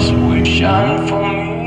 stars shine for me.